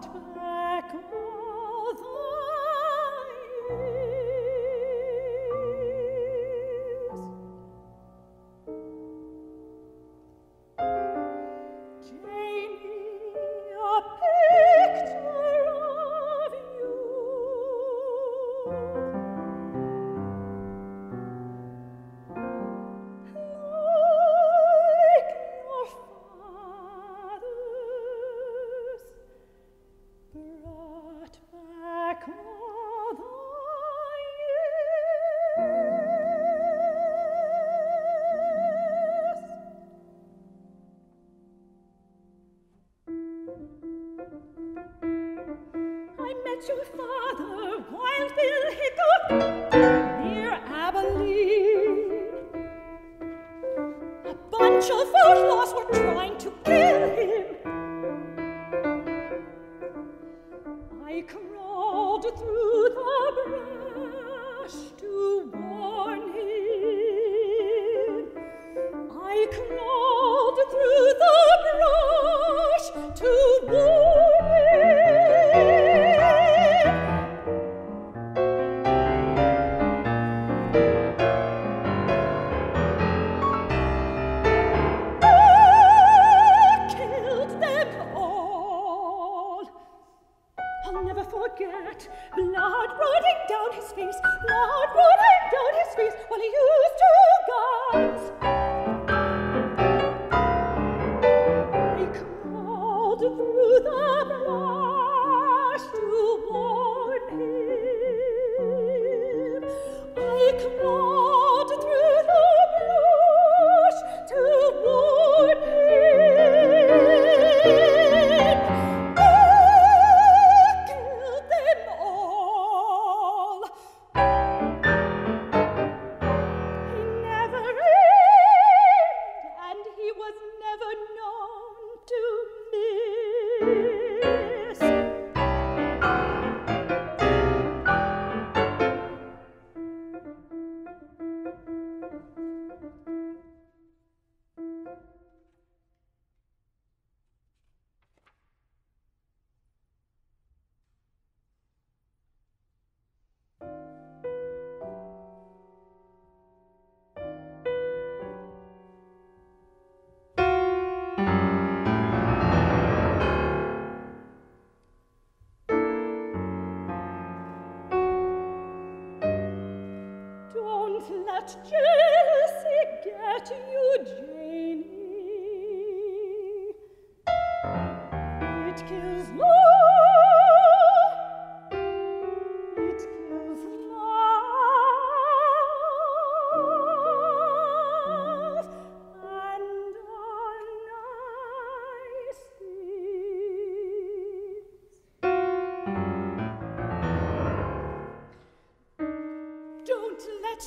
atmen. bunch of outlaws were let jealousy get you, Janey. It kills love. It kills love. And I see. Don't let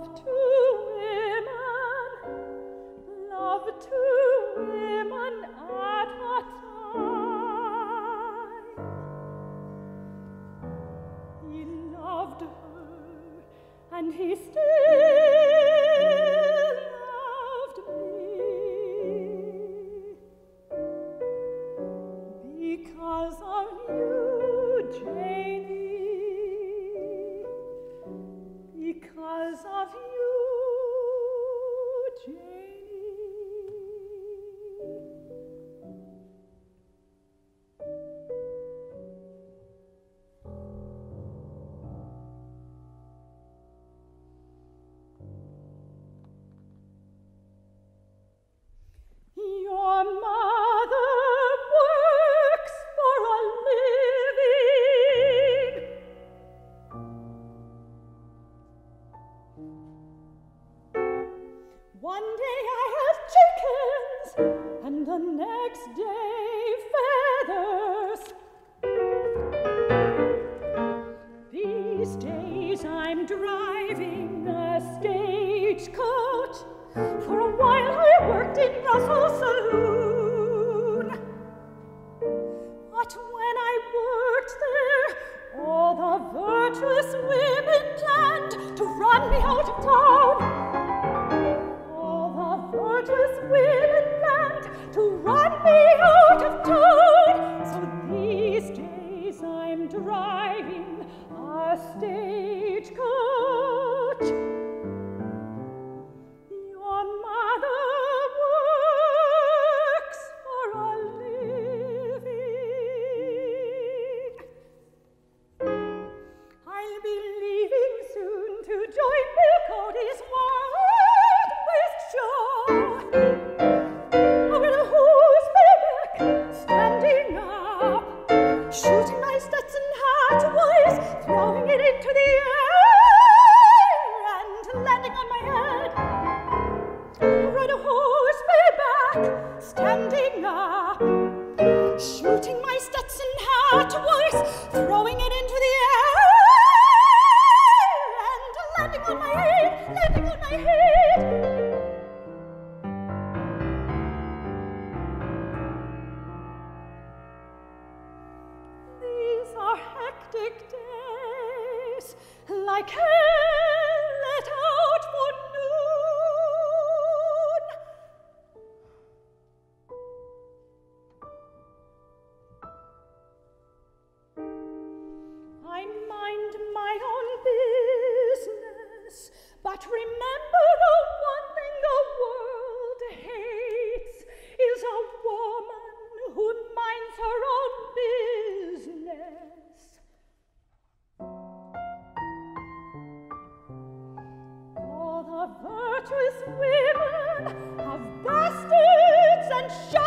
have to gorgeous women planned to run me over. got worse, throwing it my fool